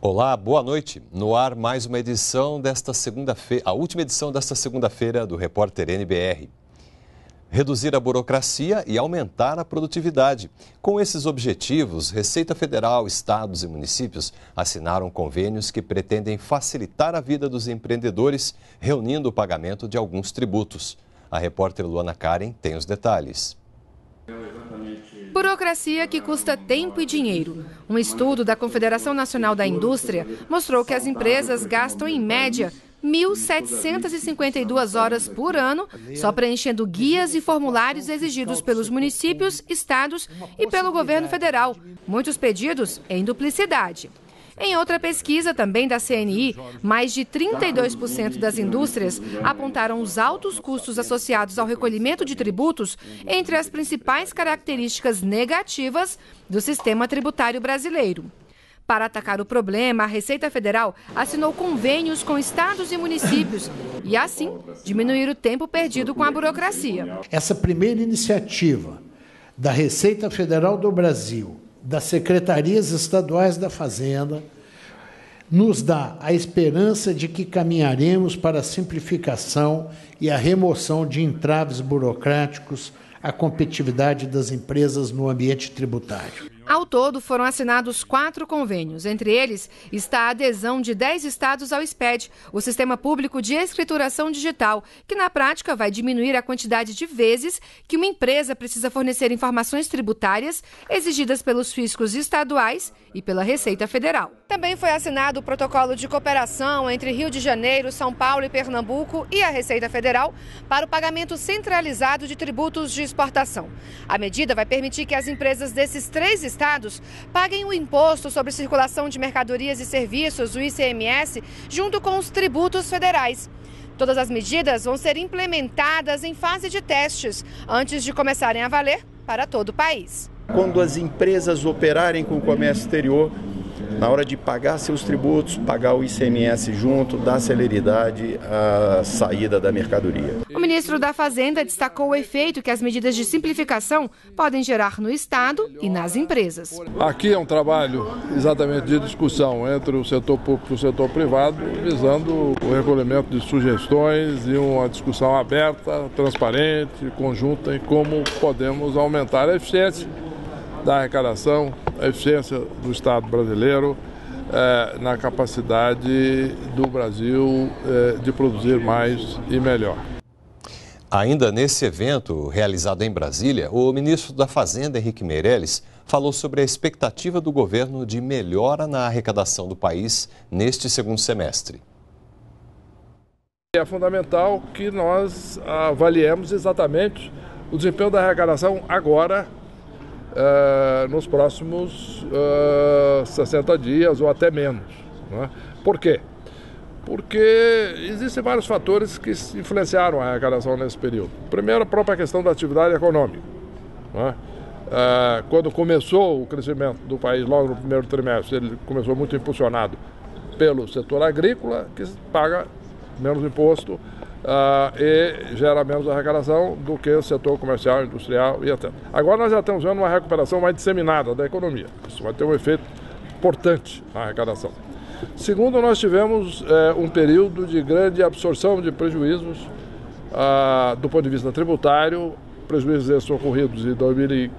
Olá, boa noite. No ar, mais uma edição desta segunda-feira, a última edição desta segunda-feira do Repórter NBR. Reduzir a burocracia e aumentar a produtividade. Com esses objetivos, Receita Federal, estados e municípios assinaram convênios que pretendem facilitar a vida dos empreendedores, reunindo o pagamento de alguns tributos. A repórter Luana Karen tem os detalhes. Burocracia que custa tempo e dinheiro. Um estudo da Confederação Nacional da Indústria mostrou que as empresas gastam, em média, 1.752 horas por ano só preenchendo guias e formulários exigidos pelos municípios, estados e pelo governo federal. Muitos pedidos em duplicidade. Em outra pesquisa, também da CNI, mais de 32% das indústrias apontaram os altos custos associados ao recolhimento de tributos entre as principais características negativas do sistema tributário brasileiro. Para atacar o problema, a Receita Federal assinou convênios com estados e municípios e, assim, diminuir o tempo perdido com a burocracia. Essa primeira iniciativa da Receita Federal do Brasil das secretarias estaduais da Fazenda nos dá a esperança de que caminharemos para a simplificação e a remoção de entraves burocráticos à competitividade das empresas no ambiente tributário. Ao todo, foram assinados quatro convênios. Entre eles está a adesão de 10 estados ao SPED, o Sistema Público de Escrituração Digital, que na prática vai diminuir a quantidade de vezes que uma empresa precisa fornecer informações tributárias exigidas pelos fiscos estaduais e pela Receita Federal. Também foi assinado o protocolo de cooperação entre Rio de Janeiro, São Paulo e Pernambuco e a Receita Federal para o pagamento centralizado de tributos de exportação. A medida vai permitir que as empresas desses três estados estados paguem o imposto sobre circulação de mercadorias e serviços, o ICMS, junto com os tributos federais. Todas as medidas vão ser implementadas em fase de testes, antes de começarem a valer para todo o país. Quando as empresas operarem com o comércio exterior, na hora de pagar seus tributos, pagar o ICMS junto, dar celeridade à saída da mercadoria. O ministro da Fazenda destacou o efeito que as medidas de simplificação podem gerar no Estado e nas empresas. Aqui é um trabalho exatamente de discussão entre o setor público e o setor privado, visando o recolhimento de sugestões e uma discussão aberta, transparente, conjunta em como podemos aumentar a eficiência da arrecadação, a eficiência do Estado brasileiro é, na capacidade do Brasil é, de produzir mais e melhor. Ainda nesse evento realizado em Brasília, o ministro da Fazenda, Henrique Meirelles, falou sobre a expectativa do governo de melhora na arrecadação do país neste segundo semestre. É fundamental que nós avaliemos exatamente o desempenho da arrecadação agora uh, nos próximos uh, eh, 60 dias ou até menos. Né? Por quê? Porque existem vários fatores que influenciaram a arrecadação nesse período. Primeiro, a própria questão da atividade econômica. Né? Uh, quando começou o crescimento do país, logo no primeiro trimestre, ele começou muito impulsionado pelo setor agrícola, que paga menos imposto uh, e gera menos arrecadação do que o setor comercial, industrial e até. Agora nós já estamos vendo uma recuperação mais disseminada da economia. Isso vai ter um efeito importante na arrecadação. Segundo, nós tivemos uh, um período de grande absorção de prejuízos uh, do ponto de vista tributário, prejuízos esses ocorridos em 2015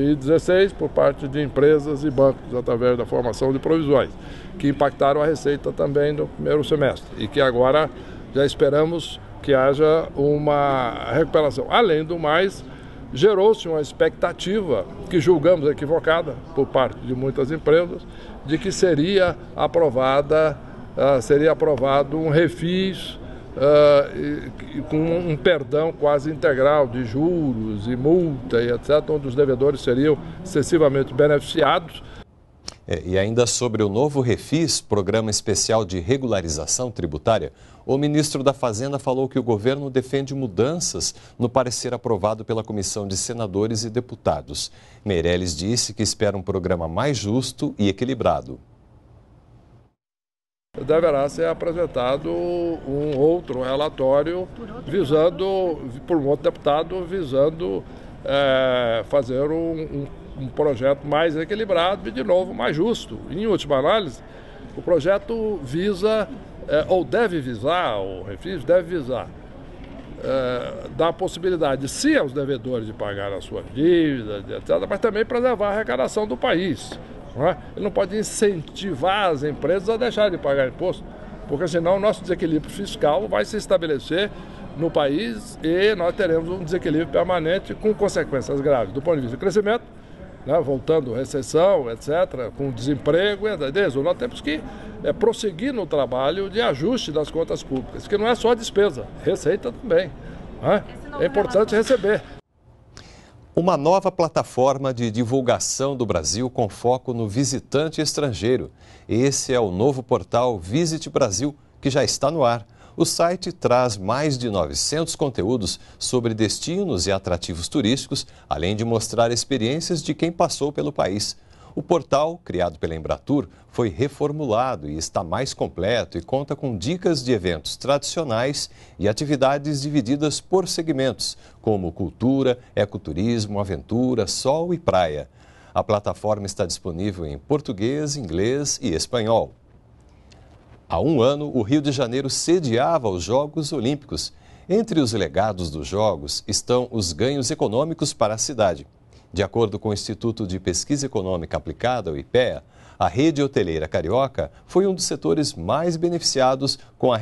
e 2016 por parte de empresas e bancos através da formação de provisões, que impactaram a receita também no primeiro semestre e que agora já esperamos que haja uma recuperação. Além do mais, gerou-se uma expectativa que julgamos equivocada por parte de muitas empresas de que seria aprovada uh, seria aprovado um refis uh, com um perdão quase integral de juros e multa e etc, onde os devedores seriam excessivamente beneficiados e ainda sobre o novo Refis, Programa Especial de Regularização Tributária, o ministro da Fazenda falou que o governo defende mudanças no parecer aprovado pela Comissão de Senadores e Deputados. Meirelles disse que espera um programa mais justo e equilibrado. deverá ser apresentado um outro relatório visando, por um outro deputado, visando é, fazer um, um, um, projeto mais equilibrado e, de novo, mais justo. Em última análise, o projeto visa, é, ou deve visar, o refis deve visar, é, dar a possibilidade, sim, aos devedores de pagar as suas dívidas, etc., mas também preservar a arrecadação do país. Não é? Ele não pode incentivar as empresas a deixar de pagar imposto, porque senão o nosso desequilíbrio fiscal vai se estabelecer no país e nós teremos um desequilíbrio permanente com consequências graves do ponto de vista do crescimento, né, voltando recessão, etc., com desemprego, etc. Nós temos que é, prosseguir no trabalho de ajuste das contas públicas, que não é só despesa, receita também. Né? É importante receber. Uma nova plataforma de divulgação do Brasil com foco no visitante estrangeiro. Esse é o novo portal Visit Brasil, que já está no ar. O site traz mais de 900 conteúdos sobre destinos e atrativos turísticos, além de mostrar experiências de quem passou pelo país. O portal, criado pela Embratur, foi reformulado e está mais completo e conta com dicas de eventos tradicionais e atividades divididas por segmentos, como cultura, ecoturismo, aventura, sol e praia. A plataforma está disponível em português, inglês e espanhol. Há um ano, o Rio de Janeiro sediava os Jogos Olímpicos. Entre os legados dos Jogos estão os ganhos econômicos para a cidade. De acordo com o Instituto de Pesquisa Econômica Aplicada, o IPEA, a rede hoteleira carioca foi um dos setores mais beneficiados com a,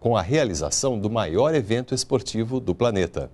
com a realização do maior evento esportivo do planeta.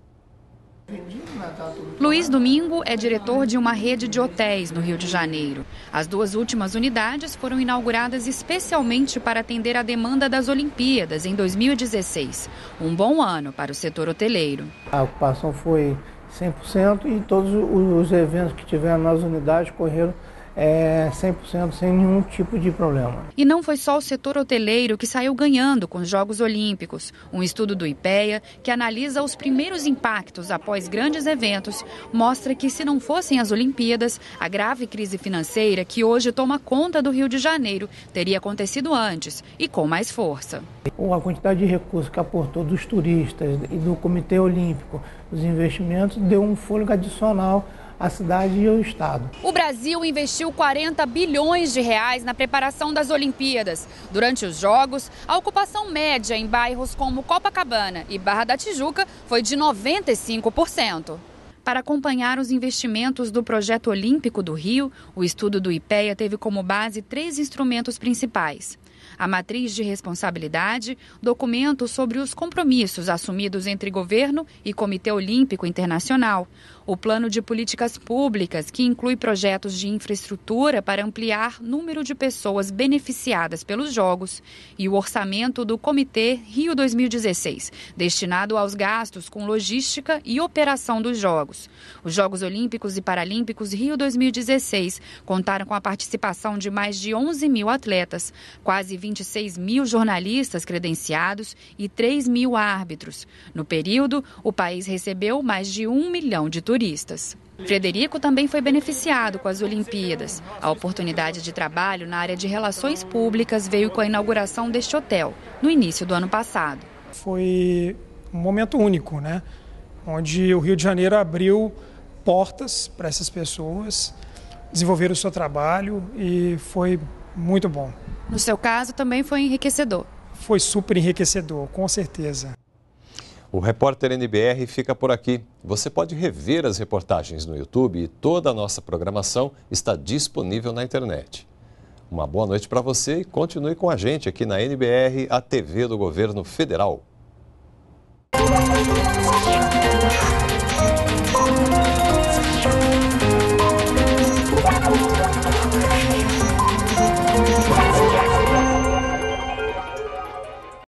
Luiz Domingo é diretor de uma rede de hotéis no Rio de Janeiro. As duas últimas unidades foram inauguradas especialmente para atender a demanda das Olimpíadas em 2016. Um bom ano para o setor hoteleiro. A ocupação foi 100% e todos os eventos que tiveram nas unidades correram é, 100% sem nenhum tipo de problema. E não foi só o setor hoteleiro que saiu ganhando com os Jogos Olímpicos. Um estudo do IPEA, que analisa os primeiros impactos após grandes eventos, mostra que se não fossem as Olimpíadas, a grave crise financeira que hoje toma conta do Rio de Janeiro teria acontecido antes e com mais força. A quantidade de recursos que aportou dos turistas e do Comitê Olímpico, os investimentos, deu um fôlego adicional a cidade e o estado. O Brasil investiu 40 bilhões de reais na preparação das Olimpíadas. Durante os Jogos, a ocupação média em bairros como Copacabana e Barra da Tijuca foi de 95%. Para acompanhar os investimentos do projeto olímpico do Rio, o estudo do IPEA teve como base três instrumentos principais a matriz de responsabilidade, documento sobre os compromissos assumidos entre governo e Comitê Olímpico Internacional, o plano de políticas públicas, que inclui projetos de infraestrutura para ampliar número de pessoas beneficiadas pelos Jogos, e o orçamento do Comitê Rio 2016, destinado aos gastos com logística e operação dos Jogos. Os Jogos Olímpicos e Paralímpicos Rio 2016 contaram com a participação de mais de 11 mil atletas, quase 26 mil jornalistas credenciados e 3 mil árbitros. No período, o país recebeu mais de um milhão de turistas. Frederico também foi beneficiado com as Olimpíadas. A oportunidade de trabalho na área de relações públicas veio com a inauguração deste hotel, no início do ano passado. Foi um momento único, né? Onde o Rio de Janeiro abriu portas para essas pessoas desenvolver o seu trabalho e foi muito bom. No seu caso, também foi enriquecedor. Foi super enriquecedor, com certeza. O repórter NBR fica por aqui. Você pode rever as reportagens no YouTube e toda a nossa programação está disponível na internet. Uma boa noite para você e continue com a gente aqui na NBR, a TV do Governo Federal.